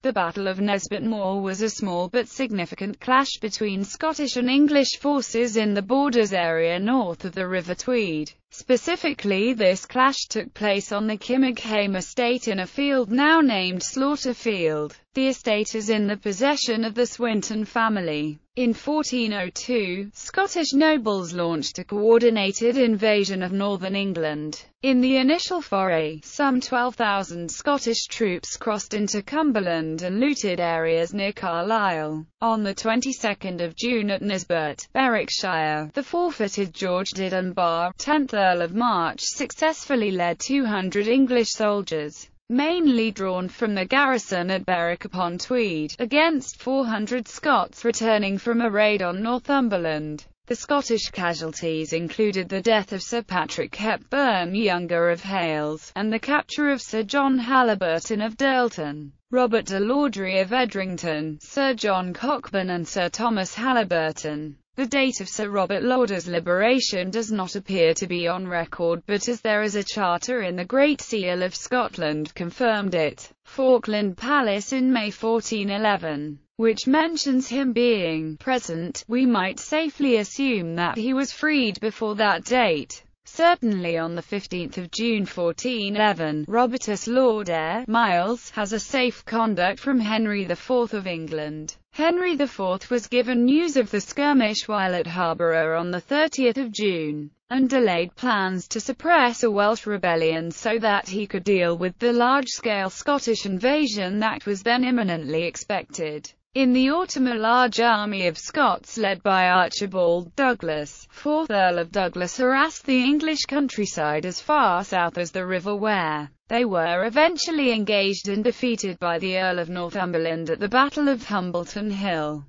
The Battle of Nesbit Moor was a small but significant clash between Scottish and English forces in the Borders area north of the River Tweed. Specifically this clash took place on the Kimmerghame estate in a field now named Slaughter Field. The estate is in the possession of the Swinton family. In 1402, Scottish nobles launched a coordinated invasion of northern England. In the initial foray, some 12,000 Scottish troops crossed into Cumberland and looted areas near Carlisle. On the 22nd of June at Nisbet, Berwickshire, the forfeited George de Dunbar, 10th Earl of March successfully led 200 English soldiers mainly drawn from the garrison at Berwick upon Tweed, against 400 Scots returning from a raid on Northumberland. The Scottish casualties included the death of Sir Patrick Hepburn younger of Hales, and the capture of Sir John Haliburton of Dirleton. Robert de Laudrey of Edrington, Sir John Cockburn and Sir Thomas Haliburton. The date of Sir Robert Lauder's liberation does not appear to be on record but as there is a charter in the Great Seal of Scotland confirmed it, Falkland Palace in May 1411, which mentions him being present, we might safely assume that he was freed before that date. Certainly on 15 June 1411, Robertus Lauder, Miles, has a safe conduct from Henry IV of England. Henry IV was given news of the skirmish while at Harborough on 30 June, and delayed plans to suppress a Welsh rebellion so that he could deal with the large-scale Scottish invasion that was then imminently expected. In the autumn a large army of Scots led by Archibald Douglas, 4th Earl of Douglas harassed the English countryside as far south as the River Wear. They were eventually engaged and defeated by the Earl of Northumberland at the Battle of Humbleton Hill.